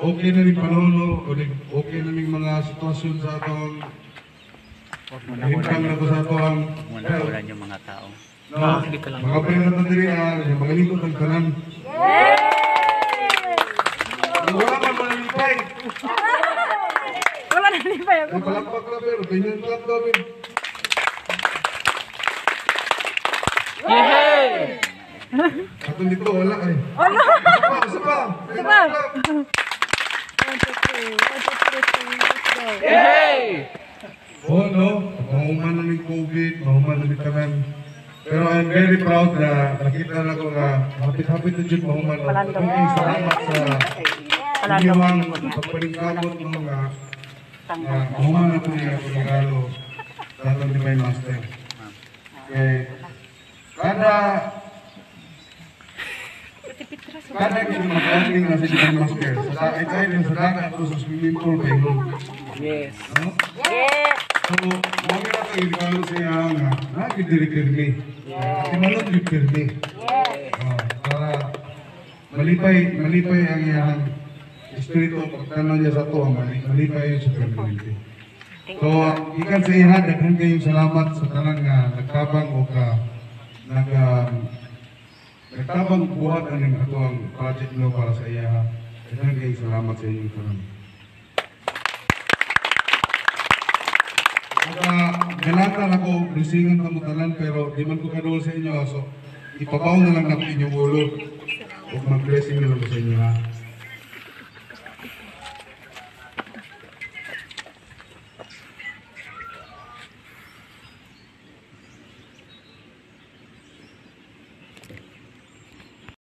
okay na rin panuno, o rin- okay na rin mga sitwasyon sa atong hintang na to sa atong Muna yung mga tao. No, mga pwede na diri ah, yung mga lingkod ng tanan. Ang Wala man manalipay. Wala na ni ba Ang palakpak na pero, ganyan lang gawin. Atong dito, wala eh. Wala. Isa pa, isa Isa pa. pa. One, two, three. One, two, three, three. Let's go. Oo, no? Mahuman na ng COVID, mahuman na ng tanan. Pero I'm very proud na nakita na ko na hapit-hapit na dyan mahuman. Maraming salamat sa inyong pagpaningkamot ng mga uh, mahuman na ito niya ang regalo sa atong Divine Master. Okay. Kada kada kung mag-ending na si Divine Master, sa kahit sa dagat o sa swimming pool kayo. Yes. No? So, mami na kayo regalo sa iya nga, nakidiri-kirmi. At imanot yung kirmi. Oh, para malipay, malipay ang iyang espiritu pagtanong niya sa to, mali- malipay yung sa permanente. So, ikan sa iya, daghan kayong salamat sa tanan nga nagtabang o ka nag nagtabang buhat ang ato ang project no para sa iya. Daghan kayong salamat sa inyong tanan. Maka galatan ako, risingan ka mo tanan, pero di man ko kadol sa inyo. So, ipabaw na lang ako inyong ulo. Huwag mag-blessing na lang ko sa inyo ha.